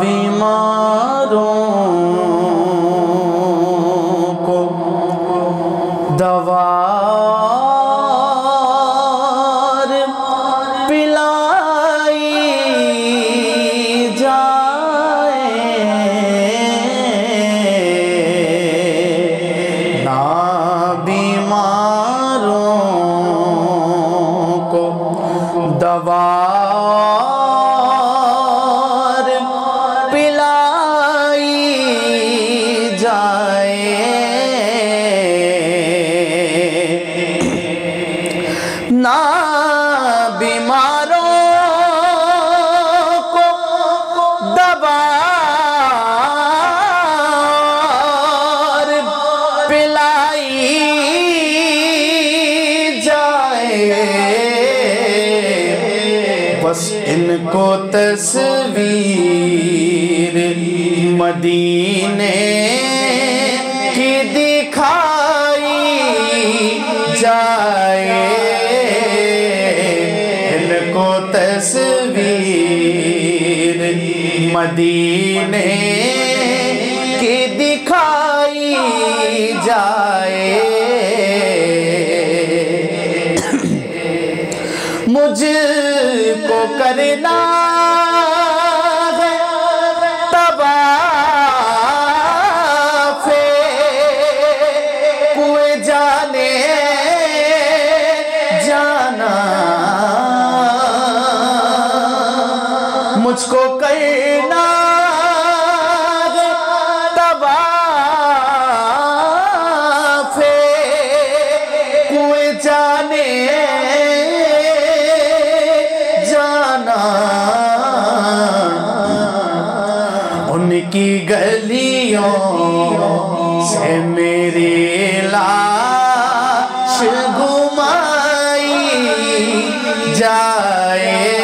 बीमारों को दवा बस इनको तस्वीर मदीने की दिखाई जाए। इनको तस्वीर मदीने की दिखाई जाए। मुझको तबाफे जाने जाना। गलियों से मेरी लाश घुमाई जाए।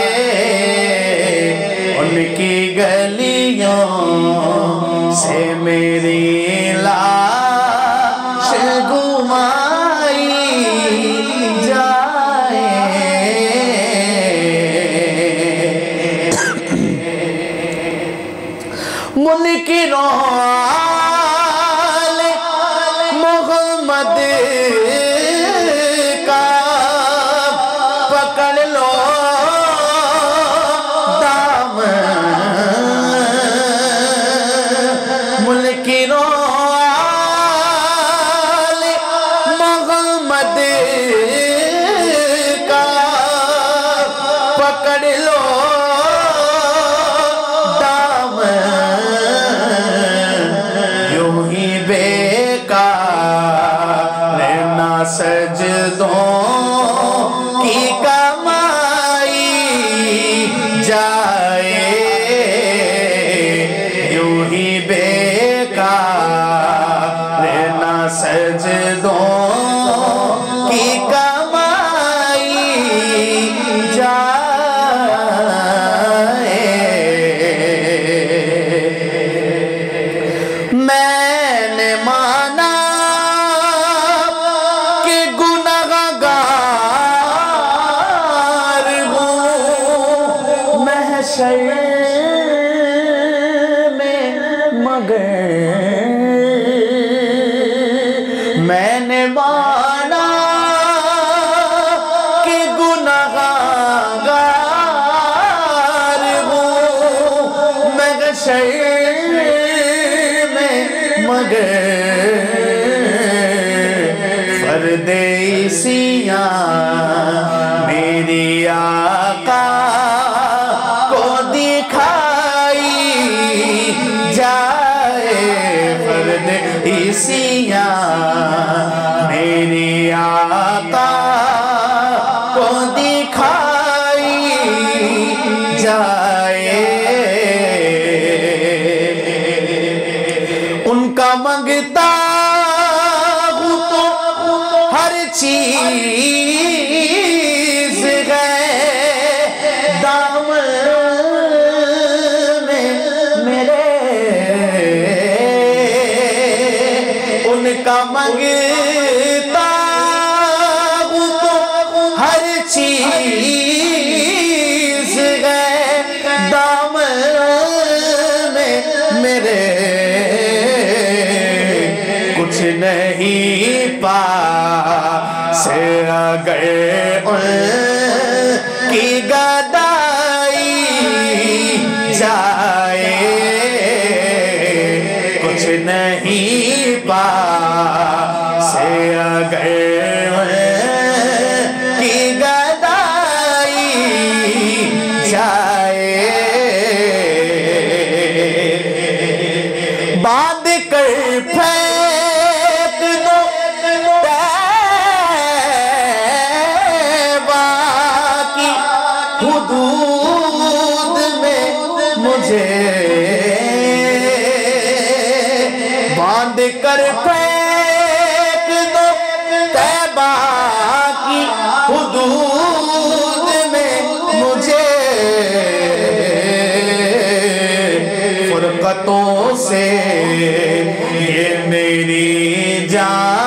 में मगर परदेसिया मेरी आका को दिखाई जाए परदेसिया मेरी आका हूँ तो हर चीज़ है दाम में मेरे उनका मंगता तो हर चीज़ नहीं पा से गए की गदाई जाए। कुछ नहीं कर फेंक दो तैबा की हुदूद में मुझे। फुरकतों से ये मेरी जान